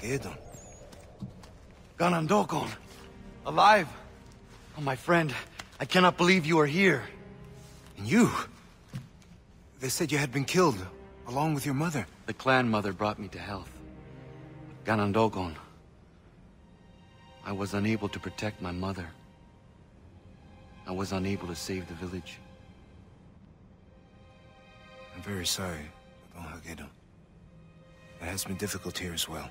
Geddon. Kanen'tó:kon. Alive. Oh, my friend. I cannot believe you are here. And you? They said you had been killed, along with your mother. The clan mother brought me to health. Kanen'tó:kon. I was unable to protect my mother. I was unable to save the village. I'm very sorry, Ratonhnhaké:ton. It has been difficult here as well.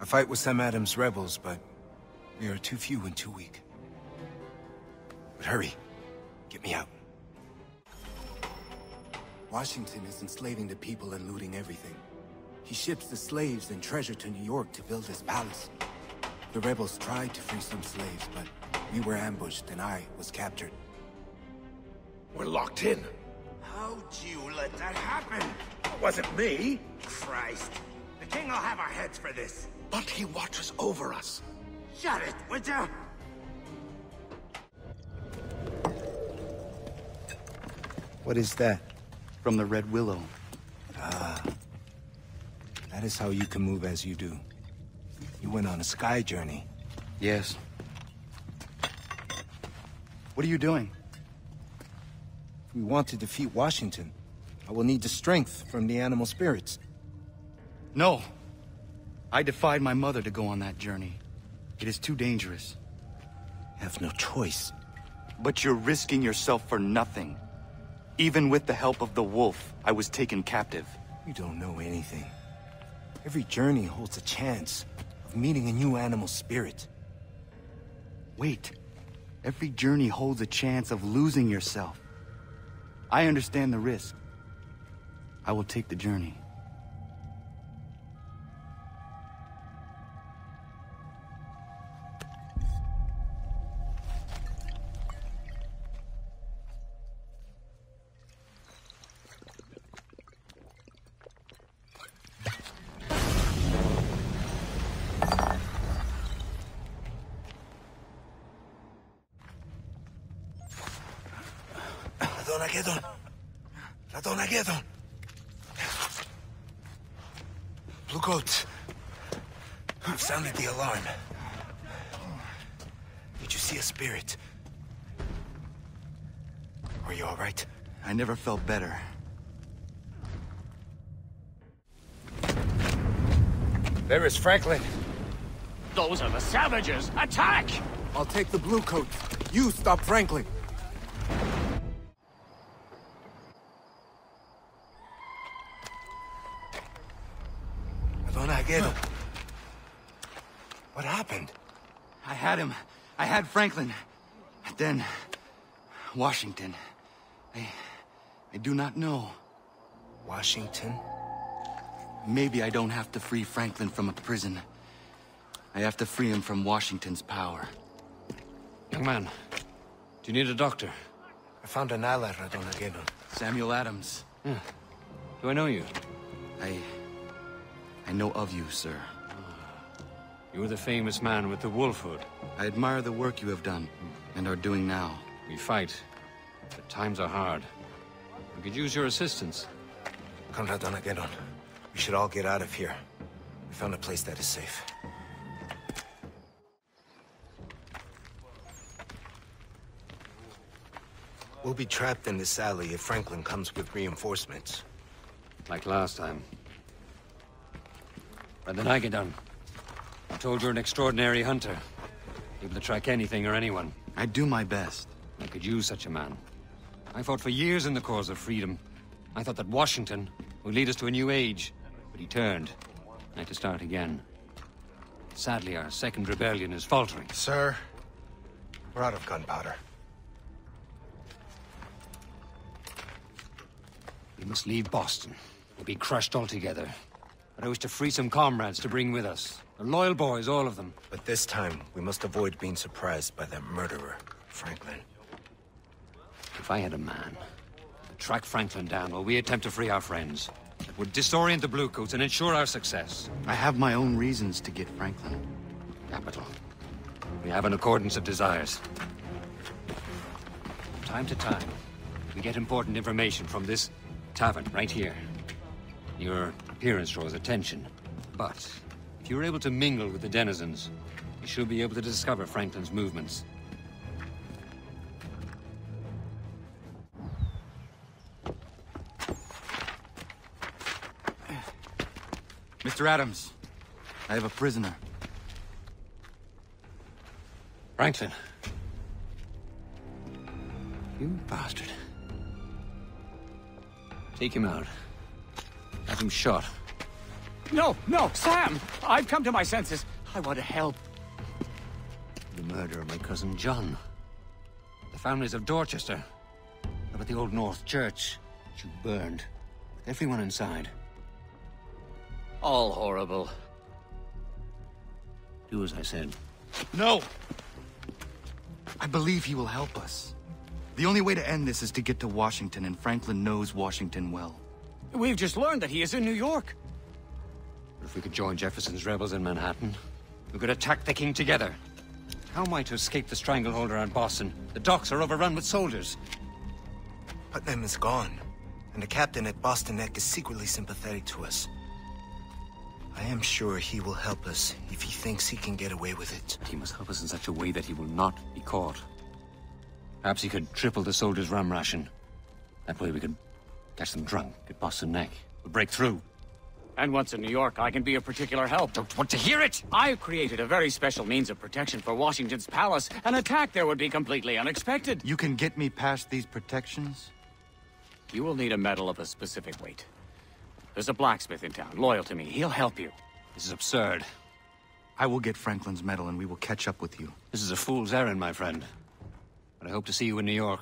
I fight with Sam Adams' rebels, but we are too few and too weak. But hurry. Get me out. Washington is enslaving the people and looting everything. He ships the slaves and treasure to New York to build his palace. The rebels tried to free some slaves, but we were ambushed and I was captured. We're locked in. How'd you let that happen? It wasn't me. Christ. The king will have our heads for this. But he watches over us. Shut it, would you? What is that? From the Red Willow. Ah. That is how you can move as you do. You went on a sky journey. Yes. What are you doing? If we want to defeat Washington, I will need the strength from the animal spirits. No. I defied my mother to go on that journey. It is too dangerous. I have no choice. But you're risking yourself for nothing. Even with the help of the wolf, I was taken captive. You don't know anything. Every journey holds a chance of meeting a new animal spirit. Wait. Every journey holds a chance of losing yourself. I understand the risk. I will take the journey. Ratonhnhaké:ton! Ratonhnhaké:ton! Blue Coat. I've sounded the alarm. Did you see a spirit? Are you all right? I never felt better. There is Franklin. Those are the savages! Attack! I'll take the blue coat. You stop Franklin. Ratonhnhaké:ton. What happened? I had him. I had Franklin. Then... Washington. I... I do not know. Washington? Maybe I don't have to free Franklin from a prison. I have to free him from Washington's power. Young man, do you need a doctor? I found an ally, Ratonhnhaké:ton. Samuel Adams. Yeah. Do I know you? I... I know of you, sir. You're the famous man with the wolf hood. I admire the work you have done, and are doing now. We fight, but times are hard. We could use your assistance. Come, Ratonhnhaké:ton. We should all get out of here. We found a place that is safe. We'll be trapped in this alley if Franklin comes with reinforcements. Like last time. Ratonhnhaké:ton. I'm told you're an extraordinary hunter. Able to track anything or anyone. I do my best. I could use such a man. I fought for years in the cause of freedom. I thought that Washington would lead us to a new age. But he turned. I had to start again. Sadly, our second rebellion is faltering. Sir, we're out of gunpowder. We must leave Boston. We'll be crushed altogether. But I wish to free some comrades to bring with us. They're loyal boys, all of them. But this time, we must avoid being surprised by that murderer, Franklin. If I had a man to track Franklin down while we attempt to free our friends, it would disorient the Bluecoats and ensure our success. I have my own reasons to get Franklin. Capital. We have an accordance of desires. From time to time, we get important information from this tavern right here. Your appearance draws attention, but If you're able to mingle with the denizens, you should be able to discover Franklin's movements. Mr. Adams, I have a prisoner. Franklin. You bastard. Take him out. Have him shot. No, no, Sam! I've come to my senses. I want to help. The murder of my cousin John. The families of Dorchester. Up at the Old North Church, which you burned. With everyone inside. All horrible. Do as I said. No! I believe he will help us. The only way to end this is to get to Washington, and Franklin knows Washington well. We've just learned that he is in New York. If we could join Jefferson's rebels in Manhattan, we could attack the king together. How am I to escape the stranglehold around Boston? The docks are overrun with soldiers. Putnam is gone, and the captain at Boston Neck is secretly sympathetic to us. I am sure he will help us if he thinks he can get away with it. But He must help us in such a way that he will not be caught. Perhaps he could triple the soldiers' rum ration. That way we could catch them drunk at Boston Neck. We'll break through. And once in New York, I can be of particular help. Don't want to hear it! I've created a very special means of protection for Washington's palace. An attack there would be completely unexpected. You can get me past these protections? You will need a metal of a specific weight. There's a blacksmith in town, loyal to me. He'll help you. This is absurd. I will get Franklin's medal and we will catch up with you. This is a fool's errand, my friend. But I hope to see you in New York.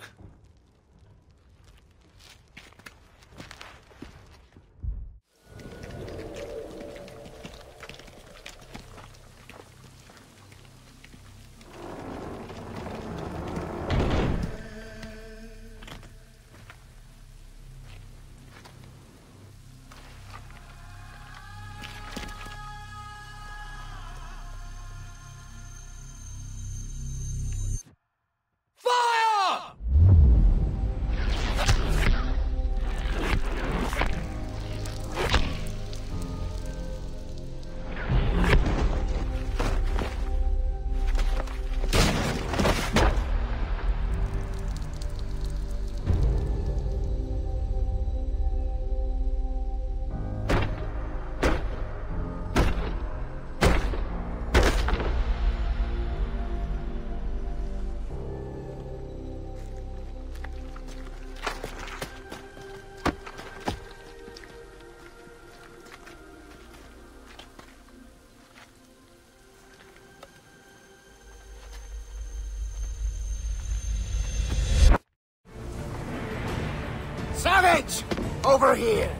Over here!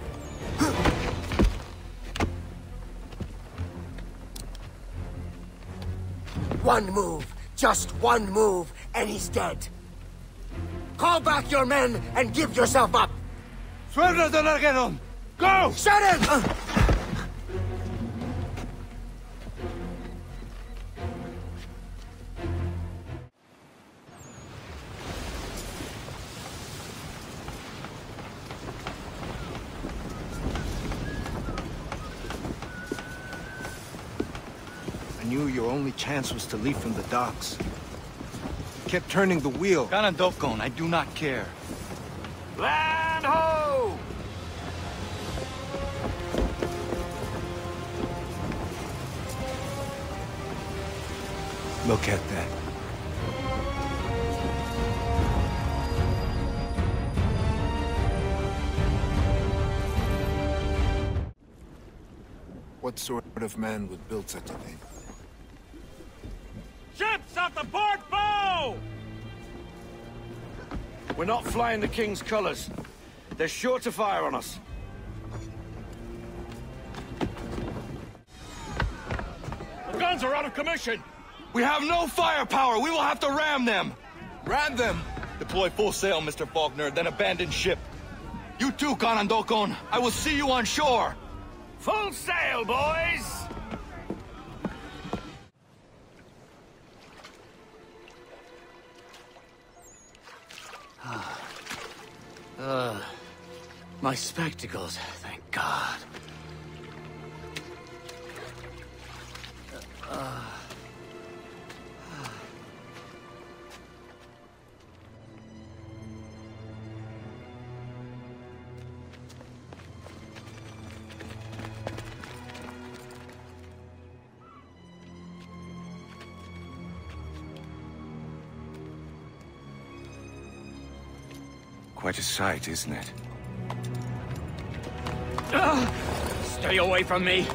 One move, just one move, and he's dead. Call back your men and give yourself up! Go! Shut him! Knew your only chance was to leave from the docks. You kept turning the wheel. Kanen'tó:kon, I do not care. Land ho! Look at that. What sort of man would build such a thing? Ships the port bow! We're not flying the King's colors. They're sure to fire on us. The guns are out of commission! We have no firepower! We will have to ram them! Ram them! Deploy full sail, Mr. Faulkner, then abandon ship. You too, Kanen'tó:kon. I will see you on shore! Full sail, boys! uh, my spectacles, thank God. Uh, uh. Quite a sight, isn't it? Stay away from me.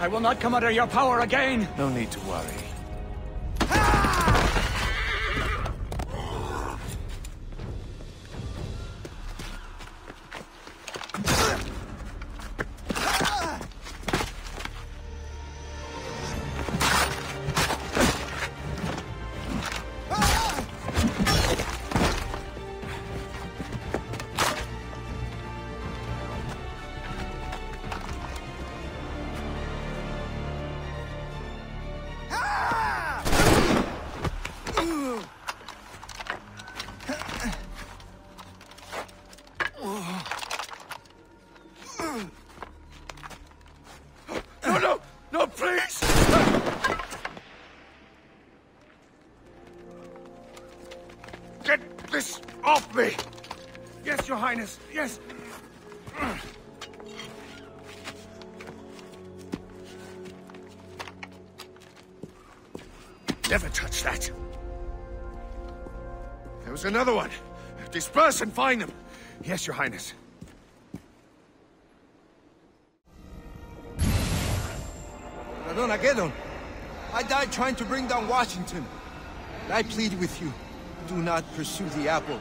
I will not come under your power again. No need to worry. Me! Yes, your highness, yes! Never touch that! There was another one! Disperse and find them! Yes, your highness. Ratonhnhaké:ton, I died trying to bring down Washington. I plead with you, do not pursue the apple.